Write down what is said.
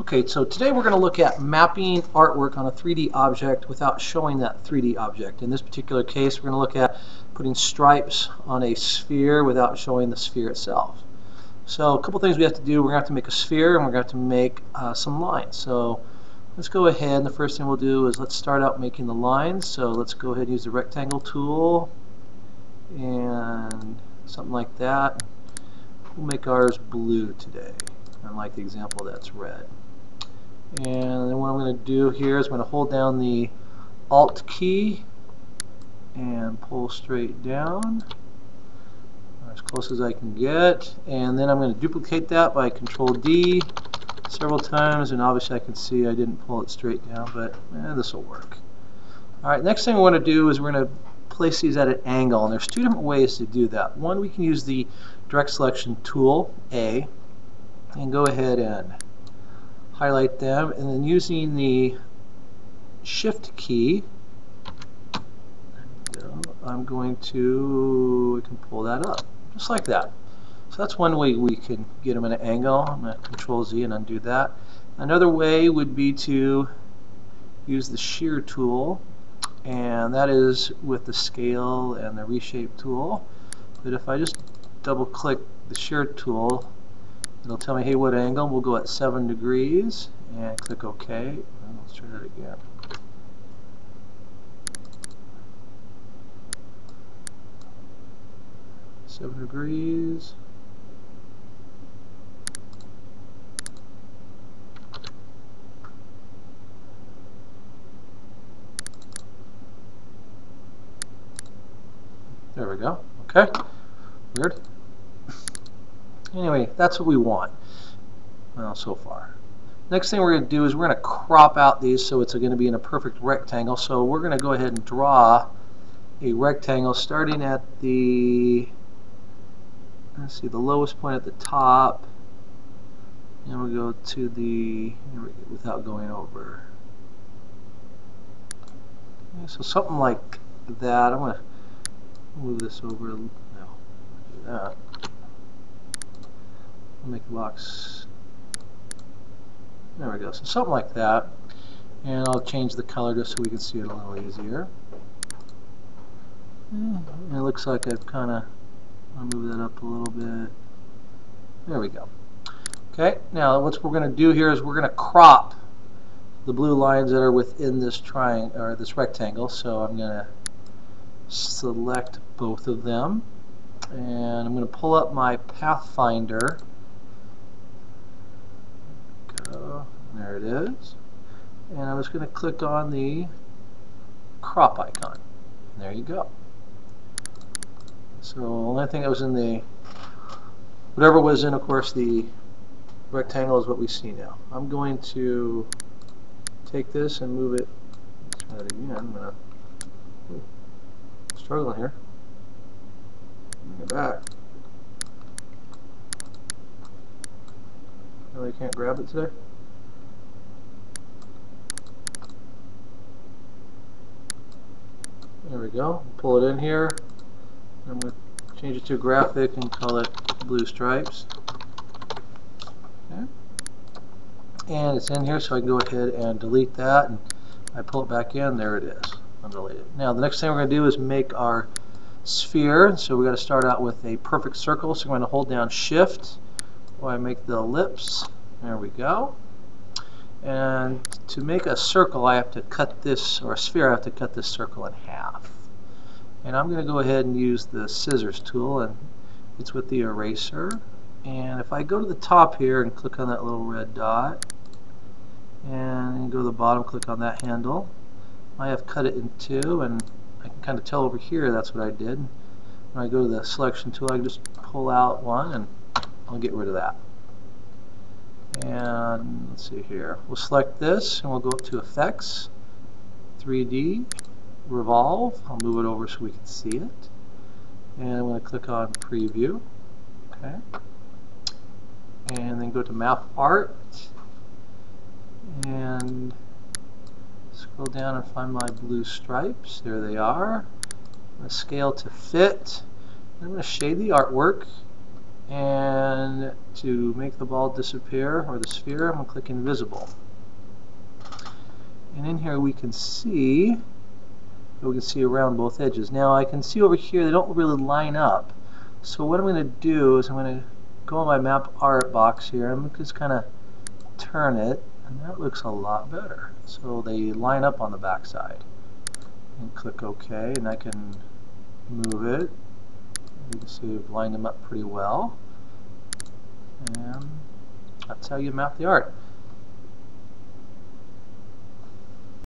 Okay, so today we're going to look at mapping artwork on a 3D object without showing that 3D object. In this particular case, we're going to look at putting stripes on a sphere without showing the sphere itself. So a couple things we have to do. We're going to have to make a sphere and we're going to have to make uh, some lines. So let's go ahead the first thing we'll do is let's start out making the lines. So let's go ahead and use the rectangle tool and something like that. We'll make ours blue today, unlike the example that's red. And then what I'm going to do here is I'm going to hold down the Alt key and pull straight down as close as I can get. And then I'm going to duplicate that by Control D several times. And obviously I can see I didn't pull it straight down, but eh, this will work. All right, next thing we want to do is we're going to place these at an angle. And there's two different ways to do that. One, we can use the direct selection tool, A, and go ahead and highlight them, and then using the shift key, I'm going to, we can pull that up, just like that. So that's one way we can get them at an angle. I'm going to control Z and undo that. Another way would be to use the shear tool, and that is with the scale and the reshape tool. But if I just double click the shear tool, It'll tell me, hey, what angle? We'll go at 7 degrees and click OK. Let's try that again. Seven degrees. There we go. Okay. Weird. Anyway, that's what we want. Well, so far. Next thing we're going to do is we're going to crop out these so it's going to be in a perfect rectangle. So we're going to go ahead and draw a rectangle starting at the let's see the lowest point at the top and we'll go to the without going over so something like that I'm to move this over no do that I'll make the box there we go. So something like that. And I'll change the color just so we can see it a little easier. And it looks like I've kind of I'll move that up a little bit. There we go. Okay now what we're going to do here is we're going to crop the blue lines that are within this triangle or this rectangle. So I'm going to select both of them. And I'm going to pull up my Pathfinder Uh, there it is. And I'm just going to click on the crop icon. There you go. So the only thing that was in the, whatever was in, of course, the rectangle is what we see now. I'm going to take this and move it, try it again. I'm going to, struggling here. Bring it back. Oh, really can't grab it today? There we go. Pull it in here. I'm going to change it to graphic and call it blue stripes. Okay. And it's in here, so I can go ahead and delete that. And I pull it back in. There it is. Undeleted. Now the next thing we're going to do is make our sphere. So we're going to start out with a perfect circle. So I'm going to hold down Shift I make the ellipse. There we go. And to make a circle, I have to cut this, or a sphere, I have to cut this circle in half. And I'm going to go ahead and use the scissors tool, and it's with the eraser. And if I go to the top here and click on that little red dot, and go to the bottom, click on that handle, I have cut it in two, and I can kind of tell over here that's what I did. When I go to the selection tool, I can just pull out one, and I'll get rid of that. And let's see here. We'll select this and we'll go up to Effects, 3D, Revolve. I'll move it over so we can see it. And I'm going to click on Preview. Okay. And then go to Map Art. And scroll down and find my blue stripes. There they are. I'm going to scale to fit. I'm going to shade the artwork And to make the ball disappear, or the sphere, I'm going to click Invisible. And in here we can see, we can see around both edges. Now I can see over here they don't really line up. So what I'm going to do is I'm going to go in my map art box here. I'm just kind of turn it, and that looks a lot better. So they line up on the back side. And click OK, and I can move it. You can see we've lined them up pretty well. And that's how you map the art.